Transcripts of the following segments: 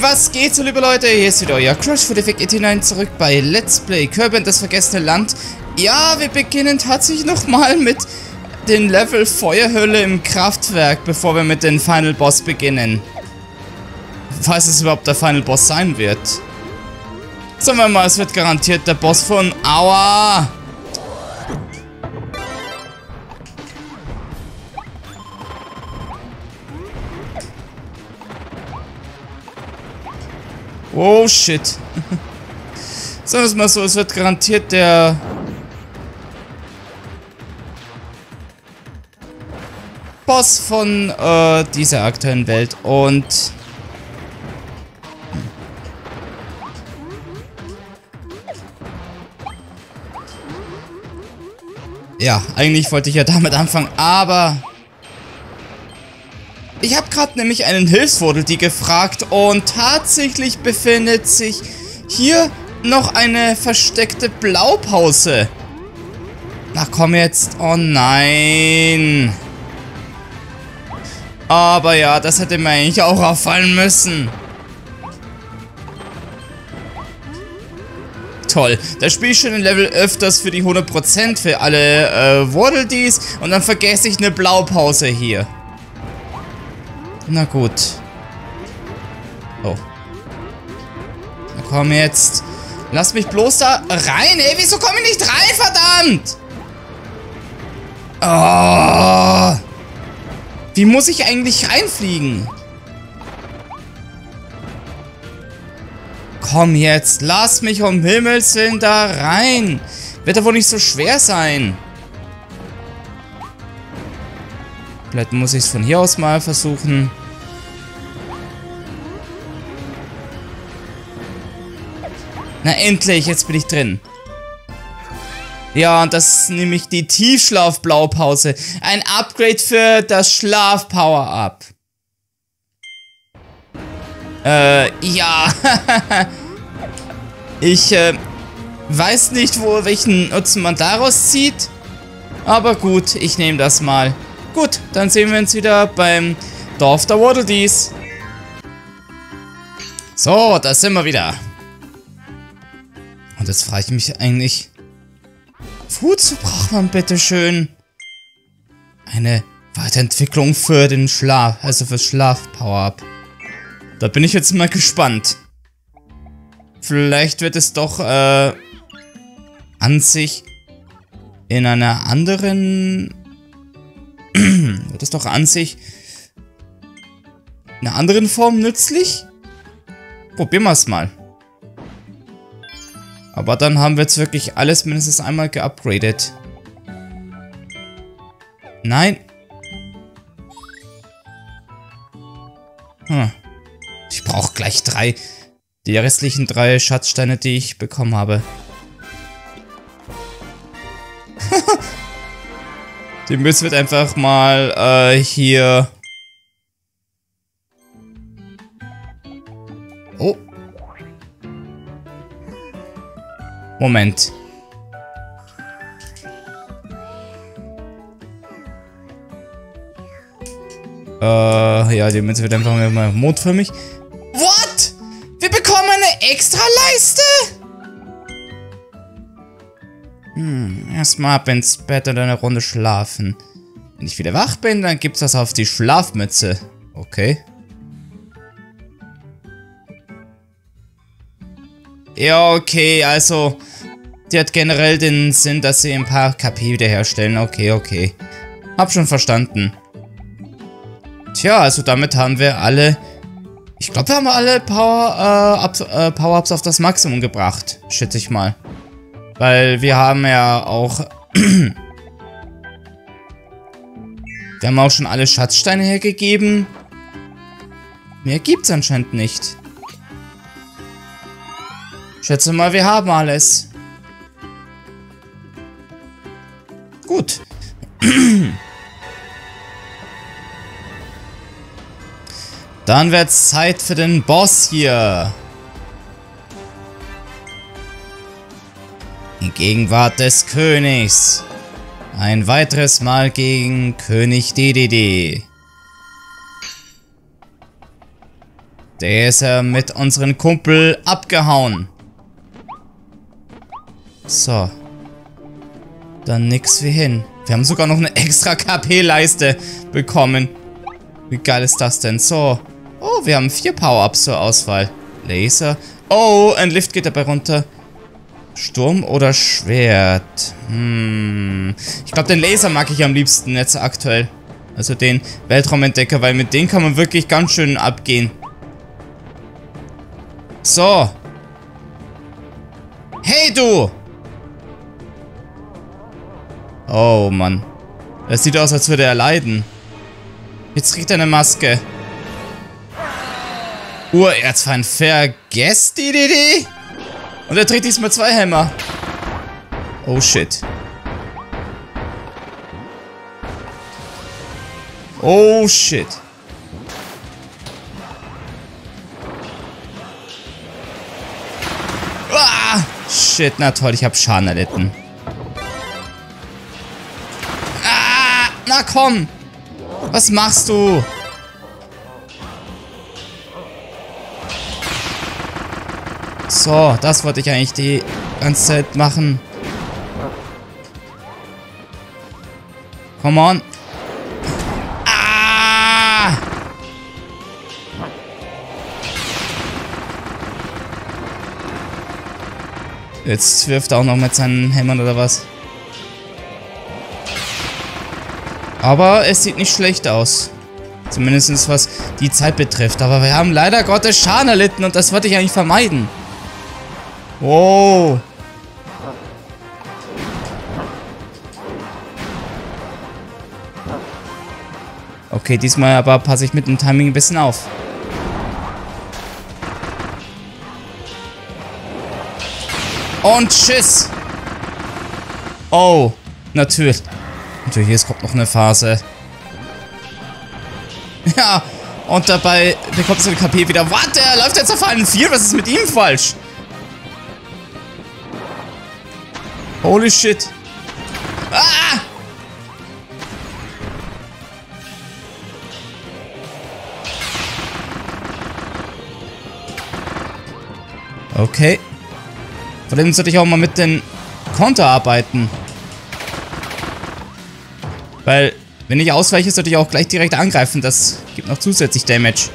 Was geht so, liebe Leute? Hier ist wieder euer Crush for the Fake 89 zurück bei Let's Play Kirby das vergessene Land. Ja, wir beginnen tatsächlich nochmal mit den Level Feuerhölle im Kraftwerk, bevor wir mit dem Final Boss beginnen. Falls es überhaupt der Final Boss sein wird. Sagen wir mal, es wird garantiert der Boss von Aua. Oh shit. Sagen wir es mal so, es wird garantiert der... Boss von äh, dieser aktuellen Welt und... Ja, eigentlich wollte ich ja damit anfangen, aber ich habe gerade nämlich einen Hilfswurdel gefragt und tatsächlich befindet sich hier noch eine versteckte Blaupause. Na komm jetzt. Oh nein. Aber ja, das hätte mir eigentlich auch auffallen müssen. Toll. Da spiele ich schon ein Level öfters für die 100% für alle äh, Waddle und dann vergesse ich eine Blaupause hier. Na gut. Oh. Na komm jetzt. Lass mich bloß da rein. Ey, wieso komme ich nicht rein, verdammt? Oh. Wie muss ich eigentlich reinfliegen? Komm jetzt, lass mich um Himmels Willen da rein. Wird doch wohl nicht so schwer sein. Vielleicht muss ich es von hier aus mal versuchen. Na endlich, jetzt bin ich drin. Ja, und das ist nämlich die Tiefschlaf-Blaupause. Ein Upgrade für das Schlaf-Power-Up. Äh, ja. ich, äh, weiß nicht, wo welchen Nutzen man daraus zieht. Aber gut, ich nehme das mal. Gut, dann sehen wir uns wieder beim Dorf der Waddledees. So, da sind wir wieder. Und jetzt frage ich mich eigentlich, wozu braucht man bitte schön eine Weiterentwicklung für den Schlaf, also für Schlaf-Power-Up? Da bin ich jetzt mal gespannt. Vielleicht wird es doch äh, an sich in einer anderen wird es doch an sich in einer anderen Form nützlich? Probieren wir es mal. Aber dann haben wir jetzt wirklich alles mindestens einmal geupgradet. Nein. Hm. Ich brauche gleich drei. Die restlichen drei Schatzsteine, die ich bekommen habe. Den müssen wir einfach mal äh, hier... Oh. Moment. Äh, ja, die Münze wird einfach mal mondförmig. What? Wir bekommen eine extra Leiste? Hm, erstmal ab ins Bett und eine Runde schlafen. Wenn ich wieder wach bin, dann gibt's das auf die Schlafmütze. Okay. Ja, okay, also... Die hat generell den Sinn, dass sie ein paar KP wiederherstellen. Okay, okay. Hab schon verstanden. Tja, also damit haben wir alle... Ich glaube, wir haben alle Power-Ups äh, äh, Power auf das Maximum gebracht. Schätze ich mal. Weil wir haben ja auch... wir haben auch schon alle Schatzsteine hergegeben. Mehr gibt's anscheinend nicht. Schätze mal, wir haben alles. Gut. Dann wird's Zeit für den Boss hier. In Gegenwart des Königs. Ein weiteres Mal gegen König DDD. Der ist ja mit unserem Kumpel abgehauen. So. Dann nix wie hin. Wir haben sogar noch eine extra KP-Leiste bekommen. Wie geil ist das denn? So. Oh, wir haben vier Power-Ups zur Auswahl. Laser. Oh, ein Lift geht dabei runter. Sturm oder Schwert? Hm. Ich glaube, den Laser mag ich am liebsten jetzt aktuell. Also den Weltraumentdecker, weil mit dem kann man wirklich ganz schön abgehen. So. Hey, du! Oh, Mann. Es sieht aus, als würde er leiden. Jetzt kriegt er eine Maske. Urerzfeind, vergesst die Idee? Und er dreht diesmal zwei Hämmer. Oh shit. Oh shit. Ah, shit, na toll, ich habe Schaden erlitten. Ah, na komm. Was machst du? So, das wollte ich eigentlich die ganze Zeit machen. Come on. Ah! Jetzt wirft er auch noch mit seinen Hämmern oder was. Aber es sieht nicht schlecht aus. Zumindest was die Zeit betrifft. Aber wir haben leider Gottes Schaden erlitten und das wollte ich eigentlich vermeiden. Oh. Okay, diesmal aber passe ich mit dem Timing ein bisschen auf. Und tschüss. Oh, natürlich. Natürlich, es kommt noch eine Phase. Ja, und dabei bekommt es den KP wieder. Warte, er läuft jetzt auf einen 4. Was ist mit ihm falsch? Holy shit. Ah! Okay. Vor allem sollte ich auch mal mit den Konter arbeiten. Weil, wenn ich ausweiche, sollte ich auch gleich direkt angreifen. Das gibt noch zusätzlich Damage.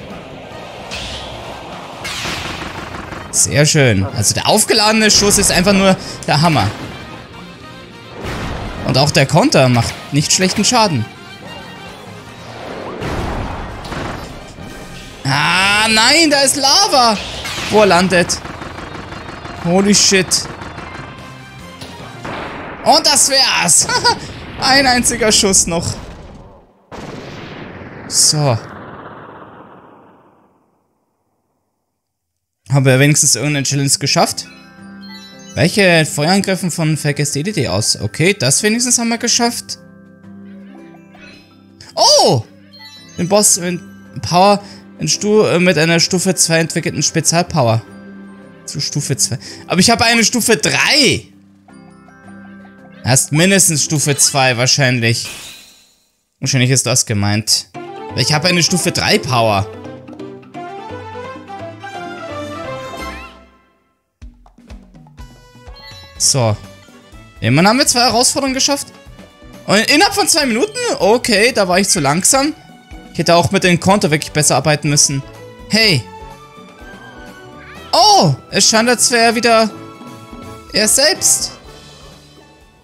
Sehr schön. Also der aufgeladene Schuss ist einfach nur der Hammer. Und auch der Konter macht nicht schlechten Schaden. Ah, nein, da ist Lava. Wo er landet. Holy shit. Und das wär's. Ein einziger Schuss noch. So. Haben wir wenigstens irgendeine Challenge geschafft? Welche Feuerangriffen von Vergesst DDD aus? Okay, das wenigstens haben wir geschafft. Oh! Den Boss in Power in Stu äh, mit einer Stufe 2 entwickelten Spezialpower. Zu Stufe 2. Aber ich habe eine Stufe 3. Erst mindestens Stufe 2 wahrscheinlich. Wahrscheinlich ist das gemeint. Ich habe eine Stufe 3 Power. So. Immerhin haben wir zwei Herausforderungen geschafft. Und innerhalb von zwei Minuten? Okay, da war ich zu langsam. Ich hätte auch mit dem Konter wirklich besser arbeiten müssen. Hey. Oh, es scheint, als wäre er wieder er selbst.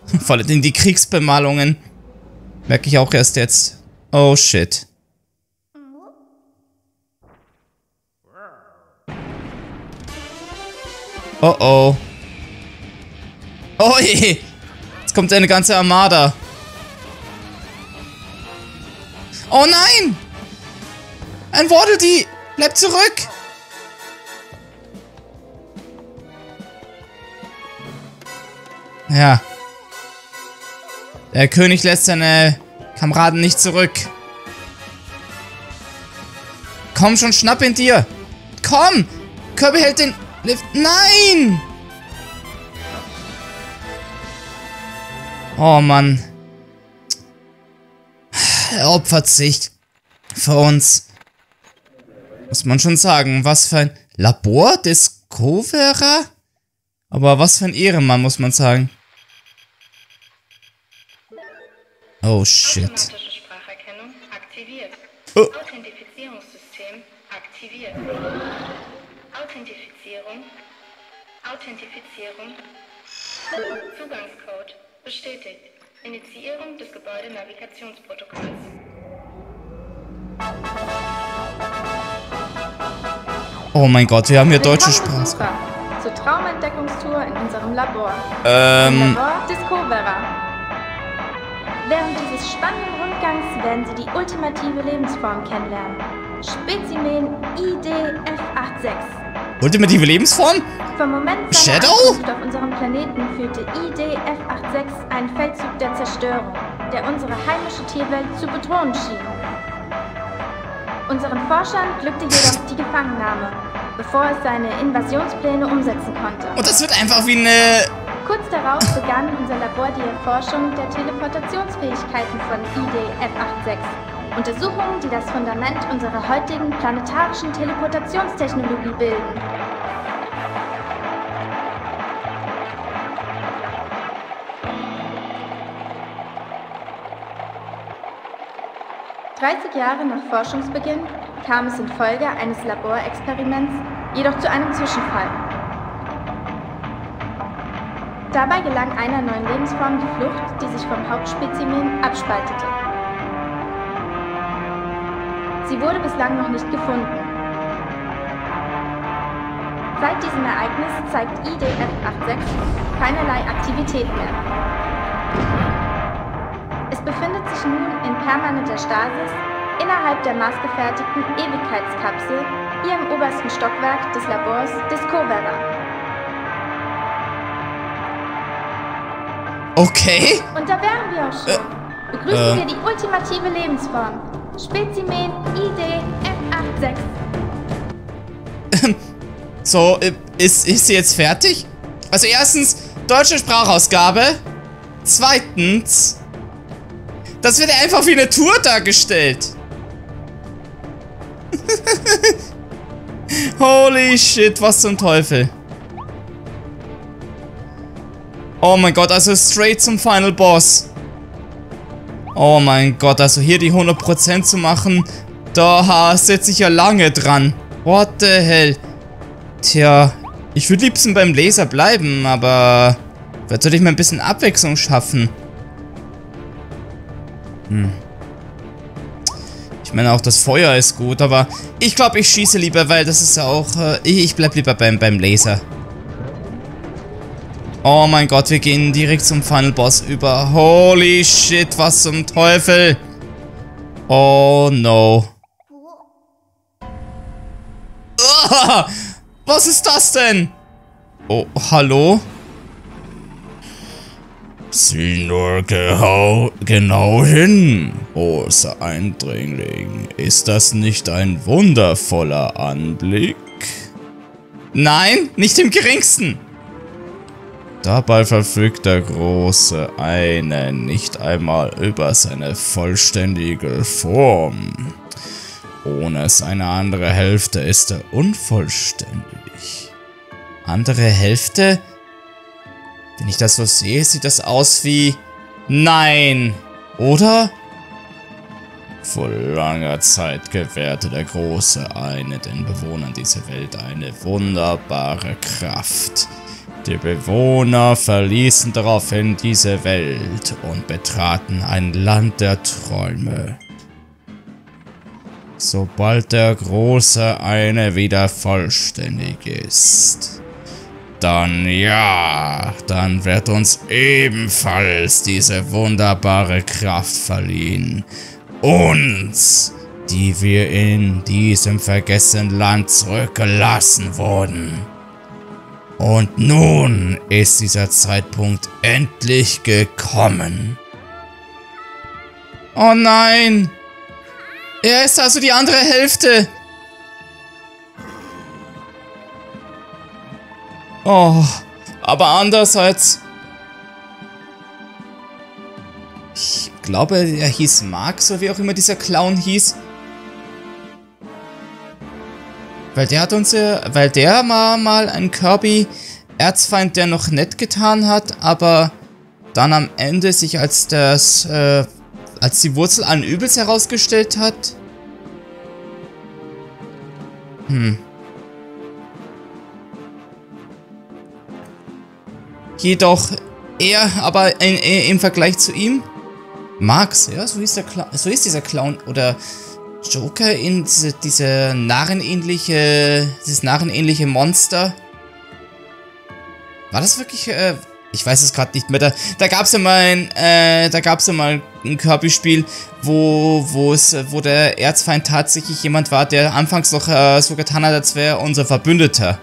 Vor allem die Kriegsbemalungen. Merke ich auch erst jetzt. Oh shit. Oh oh. Oh je. Jetzt kommt eine ganze Armada. Oh nein! Ein Waddle Bleib zurück! Ja. Der König lässt seine Kameraden nicht zurück. Komm schon, schnapp ihn dir. Komm! Kirby hält den Lift. Nein! Oh Mann. Er opfert sich für uns. Muss man schon sagen, was für ein Labor Discovera? Aber was für ein Ehrenmann, muss man sagen. Oh shit. Oh. Authentifizierungssystem aktiviert. Authentifizierung. Authentifizierung. Zugangscode bestätigt. Initiierung des Gebäudenavigationsprotokolls. Oh mein Gott, wir haben hier deutsche Sprache. Zur Traumentdeckungstour in unserem Labor. Ähm, Labor Discovera. Während dieses spannenden Rundgangs werden Sie die ultimative Lebensform kennenlernen. Spezimen IDF86. ultimative Lebensform? Vom Moment seiner Shadow? Ankunft auf unserem Planeten führte IDF86 einen Feldzug der Zerstörung, der unsere heimische Tierwelt zu bedrohen schien. Unseren Forschern glückte jedoch die Gefangennahme, bevor es seine Invasionspläne umsetzen konnte. Und das wird einfach wie eine... Kurz darauf begann unser Labor die Erforschung der Teleportationsfähigkeiten von IDF86. Untersuchungen, die das Fundament unserer heutigen planetarischen Teleportationstechnologie bilden. Dreißig Jahre nach Forschungsbeginn kam es infolge eines Laborexperiments jedoch zu einem Zwischenfall. Dabei gelang einer neuen Lebensform die Flucht, die sich vom Hauptspezimen abspaltete. Sie wurde bislang noch nicht gefunden. Seit diesem Ereignis zeigt IDF86 keinerlei Aktivität mehr. Es befindet sich nun in permanenter Stasis innerhalb der maßgefertigten Ewigkeitskapsel hier im obersten Stockwerk des Labors Discovera. Okay. Und da wären wir auch schon. Begrüßen äh. wir die ultimative Lebensform. Spezimen ID F86. So, äh, ist, ist sie jetzt fertig? Also erstens, deutsche Sprachausgabe. Zweitens, das wird einfach wie eine Tour dargestellt. Holy shit, was zum Teufel. Oh mein Gott, also straight zum Final Boss. Oh mein Gott, also hier die 100% zu machen, da sitze ich ja lange dran. What the hell? Tja, ich würde liebsten beim Laser bleiben, aber vielleicht sollte ich mal ein bisschen Abwechslung schaffen. Hm. Ich meine, auch das Feuer ist gut, aber ich glaube, ich schieße lieber, weil das ist ja auch... Äh, ich bleib lieber beim, beim Laser. Oh mein Gott, wir gehen direkt zum Final Boss über. Holy shit, was zum Teufel. Oh no. Ah, was ist das denn? Oh, hallo? Sieh nur gehau genau hin, großer Eindringling. Ist das nicht ein wundervoller Anblick? Nein, nicht im geringsten. Dabei verfügt der Große eine nicht einmal über seine vollständige Form. Ohne seine andere Hälfte ist er unvollständig. Andere Hälfte? Wenn ich das so sehe, sieht das aus wie... Nein! Oder? Vor langer Zeit gewährte der Große eine den Bewohnern dieser Welt eine wunderbare Kraft. Die Bewohner verließen daraufhin diese Welt und betraten ein Land der Träume. Sobald der Große eine wieder vollständig ist, dann ja, dann wird uns ebenfalls diese wunderbare Kraft verliehen. Uns, die wir in diesem vergessenen Land zurückgelassen wurden. Und nun ist dieser Zeitpunkt endlich gekommen. Oh nein! Er ist also die andere Hälfte. Oh, aber andererseits... Ich glaube, er hieß Mark, so wie auch immer dieser Clown hieß. Weil der hat uns ja, weil der war mal ein Kirby Erzfeind, der noch nett getan hat, aber dann am Ende sich als das, äh, als die Wurzel allen Übels herausgestellt hat. Hm. Jedoch er, aber in, in, im Vergleich zu ihm, Max, ja, so hieß, der so hieß dieser Clown, oder Joker in diese, diese narrenähnliche, dieses narrenähnliche Monster. War das wirklich, äh, ich weiß es gerade nicht mehr, da, da gab es ja mal ein, äh, da gab es ja mal ein Kirby-Spiel, wo, wo es, wo der Erzfeind tatsächlich jemand war, der anfangs noch äh, so getan hat, als wäre unser Verbündeter.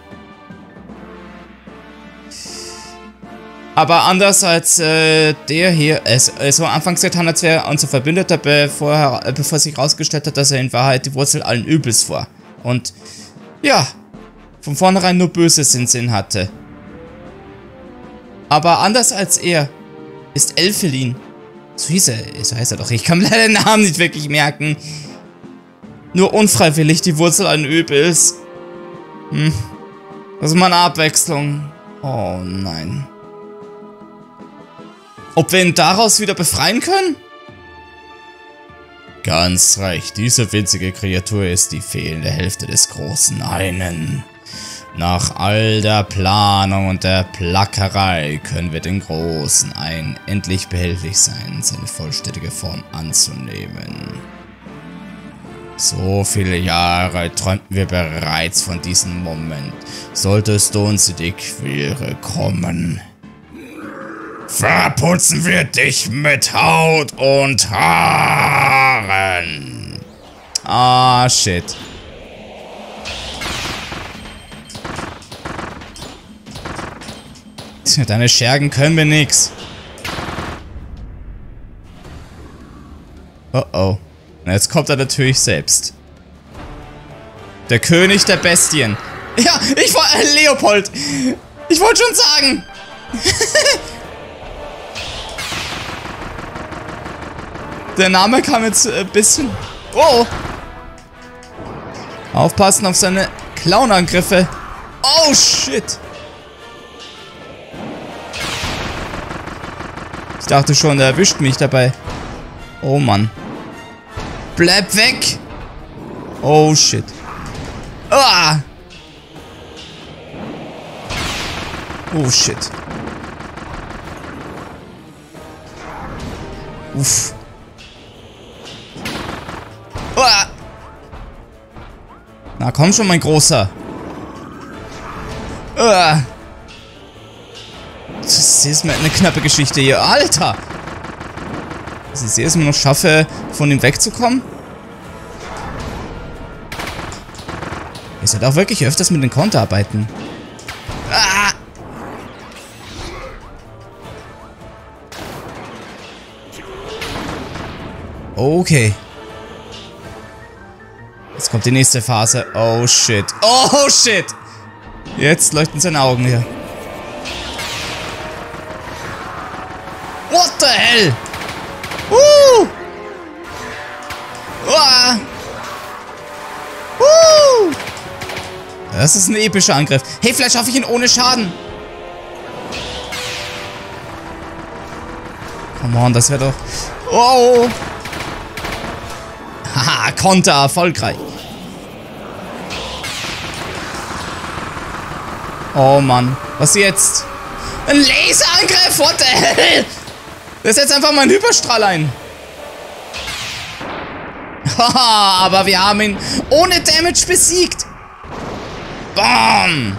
Aber anders als äh, der hier, es äh, so anfangs getan, als wäre unser Verbündeter, bevor, äh, bevor sich herausgestellt hat, dass er in Wahrheit die Wurzel allen Übels war. Und ja, von vornherein nur Böses in Sinn hatte. Aber anders als er ist Elfelin, so hieß er, so heißt er doch, ich kann mir leider den Namen nicht wirklich merken, nur unfreiwillig die Wurzel allen Übels. Hm, das ist mal eine Abwechslung. Oh nein. Ob wir ihn daraus wieder befreien können? Ganz recht, diese winzige Kreatur ist die fehlende Hälfte des großen Einen. Nach all der Planung und der Plackerei können wir den großen Ein endlich behilflich sein, seine vollständige Form anzunehmen. So viele Jahre träumten wir bereits von diesem Moment. Solltest du uns in die Quere kommen, verputzen wir dich mit Haut und Haaren. Ah, shit. Deine Schergen können wir nix. Oh oh. Jetzt kommt er natürlich selbst. Der König der Bestien. Ja, ich war äh, Leopold. Ich wollte schon sagen. Der Name kam jetzt ein bisschen... Oh! Aufpassen auf seine Clownangriffe. Oh, shit! Ich dachte schon, er erwischt mich dabei. Oh, Mann. Bleib weg! Oh, shit. Ah! Oh, shit. Uff. Na komm schon, mein Großer. Uah. Das ist mir eine knappe Geschichte hier. Alter! Dass ich es erstmal noch schaffe, von ihm wegzukommen. Ihr sollt auch wirklich öfters mit den Konterarbeiten. Ah! Okay. Kommt die nächste Phase. Oh shit. Oh shit! Jetzt leuchten seine Augen hier. What the hell? Uh! Uah! Uh! Das ist ein epischer Angriff. Hey, vielleicht schaffe ich ihn ohne Schaden. Come on, das wäre doch... Oh! Haha, Konter, erfolgreich. Oh Mann, was jetzt? Ein Laserangriff, what the hell? Das einfach mal einen Hyperstrahl ein. Haha, aber wir haben ihn ohne Damage besiegt. Bam!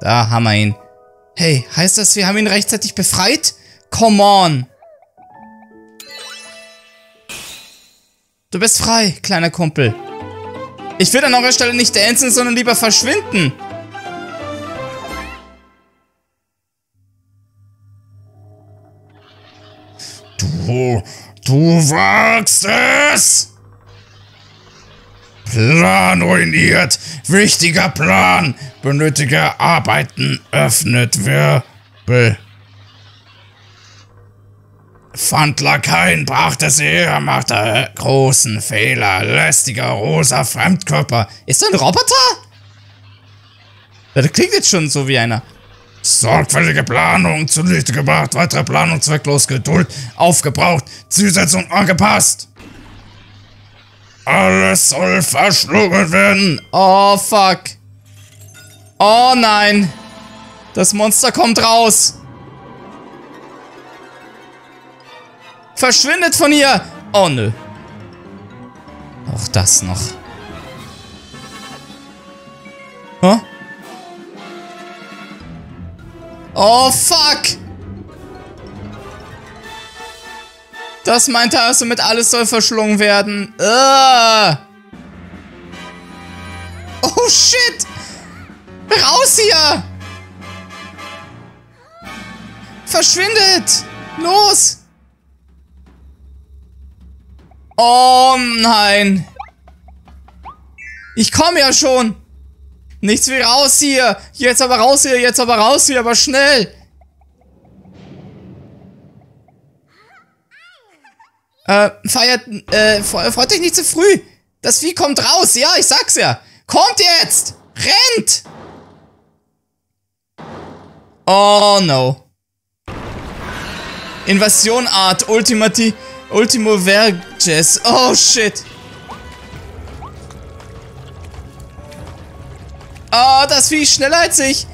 da haben wir ihn. Hey, heißt das, wir haben ihn rechtzeitig befreit? Come on! Du bist frei, kleiner Kumpel. Ich würde an eurer Stelle nicht dancen, sondern lieber verschwinden. Du, du wagst es! Plan ruiniert. Wichtiger Plan. Benötige Arbeiten öffnet Wirbel. Kampfhandler Kain brachte sie her, machte großen Fehler. Lästiger, rosa Fremdkörper. Ist er ein Roboter? Das klingt jetzt schon so wie einer. Sorgfältige Planung zunichte gemacht, weitere Planung zwecklos Geduld aufgebraucht, Zielsetzung angepasst. Alles soll verschlungen werden. Oh, fuck. Oh, nein. Das Monster kommt raus. Verschwindet von hier. Oh, nö. Auch das noch. Huh? Oh, fuck. Das meinte er also mit alles soll verschlungen werden. Uh. Oh, shit. Raus hier. Verschwindet. Los. Oh nein. Ich komme ja schon. Nichts wie raus hier. Jetzt aber raus hier, jetzt aber raus hier, aber schnell. Äh, feiert, äh, freut euch nicht zu früh. Das Vieh kommt raus. Ja, ich sag's ja. Kommt jetzt. Rennt. Oh no. Invasion Art Ultimati Ultimo Verges. Oh shit. Oh, das Vieh ist schneller als ich.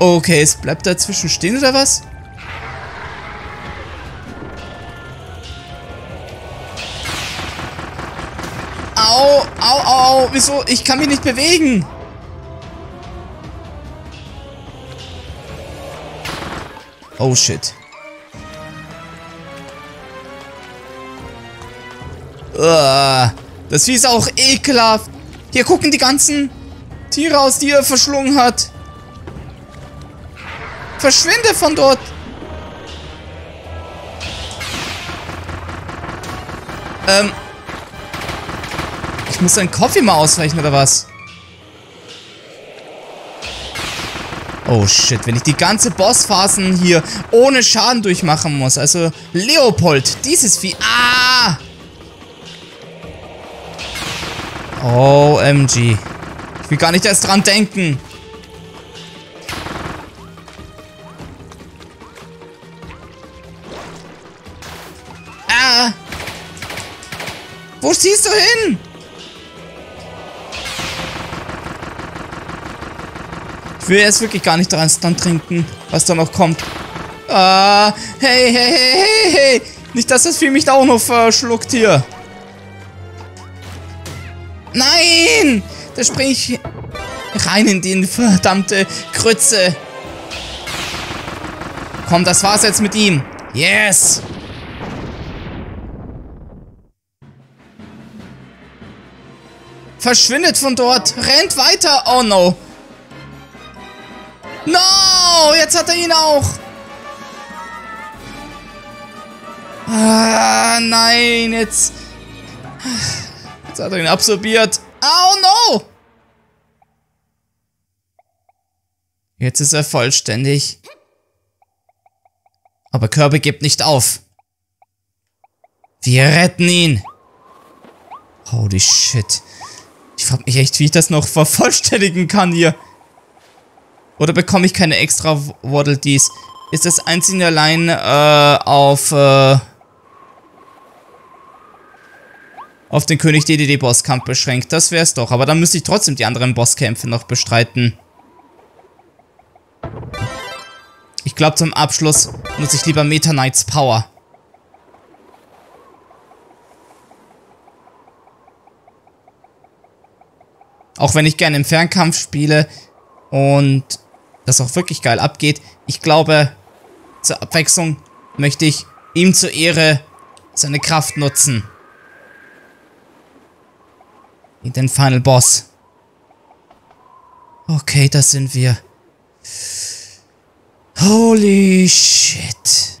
Okay, es bleibt dazwischen stehen oder was? Au, au, au. Wieso? Ich kann mich nicht bewegen. Oh shit. Das Vieh ist auch ekelhaft. Hier gucken die ganzen Tiere aus, die er verschlungen hat. Verschwinde von dort. Ähm. Ich muss seinen Kopf immer ausweichen, oder was? Oh shit, wenn ich die ganze Bossphasen hier ohne Schaden durchmachen muss. Also, Leopold, dieses Vieh. Ah! OMG. Ich will gar nicht erst dran denken. Ah! Wo ziehst du hin? Ich will jetzt wirklich gar nicht dran dran trinken, was da noch kommt. Ah, hey, hey, hey, hey, hey. Nicht, dass das Vieh mich da auch noch verschluckt hier. Nein! Da spring ich rein in die verdammte Krütze. Komm, das war's jetzt mit ihm. Yes! Verschwindet von dort. Rennt weiter. Oh no. No! Jetzt hat er ihn auch. Ah, nein. Jetzt... Jetzt hat er ihn absorbiert. Oh no! Jetzt ist er vollständig. Aber Kirby gibt nicht auf. Wir retten ihn. Holy shit. Ich frag mich echt, wie ich das noch vervollständigen kann hier. Oder bekomme ich keine extra Waddle Dees? Ist das einzig allein äh, auf... Äh, auf den König DDD Bosskampf beschränkt. Das wär's doch. Aber dann müsste ich trotzdem die anderen Bosskämpfe noch bestreiten. Ich glaube, zum Abschluss nutze ich lieber Meta Knights Power. Auch wenn ich gerne im Fernkampf spiele und das auch wirklich geil abgeht. Ich glaube, zur Abwechslung möchte ich ihm zur Ehre seine Kraft nutzen. In den Final Boss. Okay, das sind wir. Holy shit.